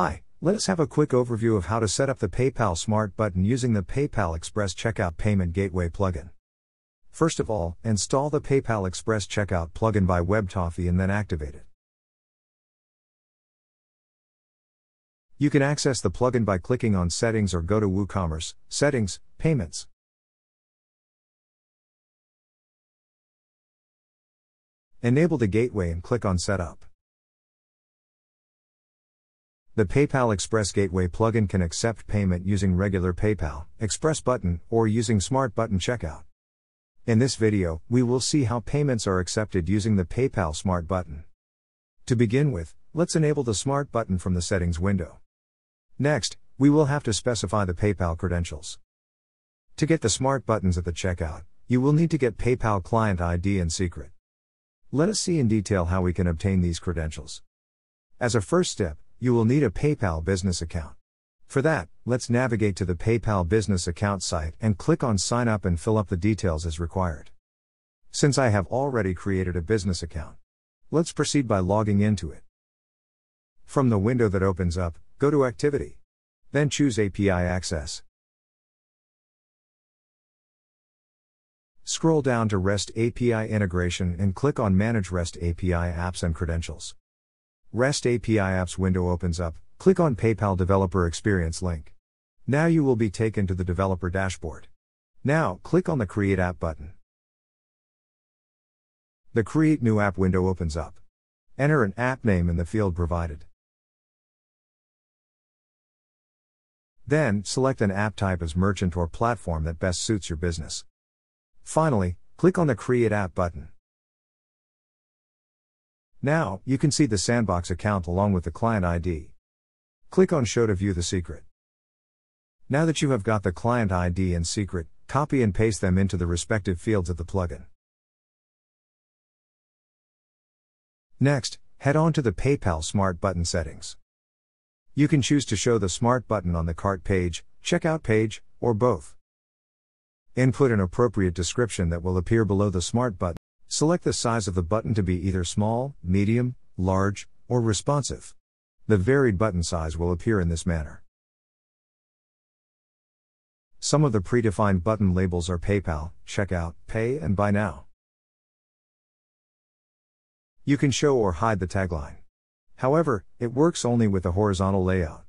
Hi, let us have a quick overview of how to set up the PayPal Smart button using the PayPal Express Checkout Payment Gateway plugin. First of all, install the PayPal Express Checkout plugin by WebToffee and then activate it. You can access the plugin by clicking on Settings or go to WooCommerce, Settings, Payments. Enable the gateway and click on Setup. The PayPal Express Gateway plugin can accept payment using regular PayPal, Express button, or using Smart button checkout. In this video, we will see how payments are accepted using the PayPal Smart button. To begin with, let's enable the Smart button from the settings window. Next, we will have to specify the PayPal credentials. To get the Smart buttons at the checkout, you will need to get PayPal client ID and secret. Let us see in detail how we can obtain these credentials. As a first step, you will need a PayPal business account. For that, let's navigate to the PayPal business account site and click on Sign Up and fill up the details as required. Since I have already created a business account, let's proceed by logging into it. From the window that opens up, go to Activity. Then choose API Access. Scroll down to REST API Integration and click on Manage REST API Apps and Credentials. REST API Apps window opens up, click on PayPal Developer Experience link. Now you will be taken to the developer dashboard. Now, click on the Create App button. The Create New App window opens up. Enter an app name in the field provided. Then, select an app type as merchant or platform that best suits your business. Finally, click on the Create App button. Now, you can see the Sandbox account along with the client ID. Click on Show to view the secret. Now that you have got the client ID and secret, copy and paste them into the respective fields of the plugin. Next, head on to the PayPal Smart button settings. You can choose to show the Smart button on the cart page, checkout page, or both. Input an appropriate description that will appear below the Smart button. Select the size of the button to be either small, medium, large, or responsive. The varied button size will appear in this manner. Some of the predefined button labels are PayPal, Checkout, Pay, and Buy Now. You can show or hide the tagline. However, it works only with the horizontal layout.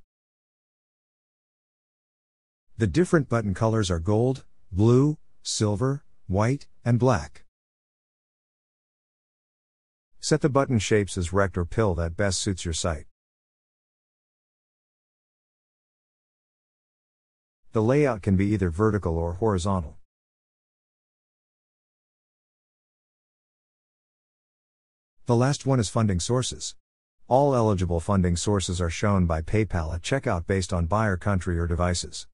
The different button colors are gold, blue, silver, white, and black. Set the button shapes as rect or pill that best suits your site. The layout can be either vertical or horizontal. The last one is funding sources. All eligible funding sources are shown by PayPal at checkout based on buyer country or devices.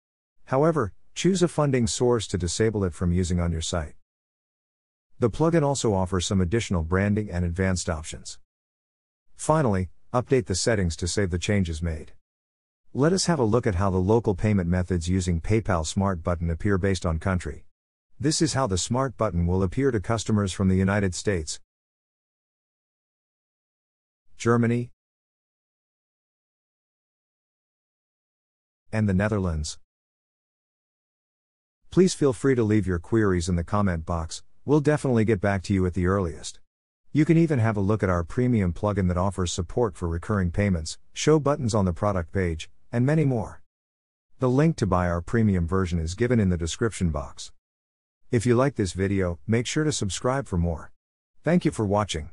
However, choose a funding source to disable it from using on your site. The plugin also offers some additional branding and advanced options. Finally, update the settings to save the changes made. Let us have a look at how the local payment methods using PayPal Smart button appear based on country. This is how the Smart button will appear to customers from the United States, Germany, and the Netherlands. Please feel free to leave your queries in the comment box, We'll definitely get back to you at the earliest. You can even have a look at our premium plugin that offers support for recurring payments, show buttons on the product page, and many more. The link to buy our premium version is given in the description box. If you like this video, make sure to subscribe for more. Thank you for watching.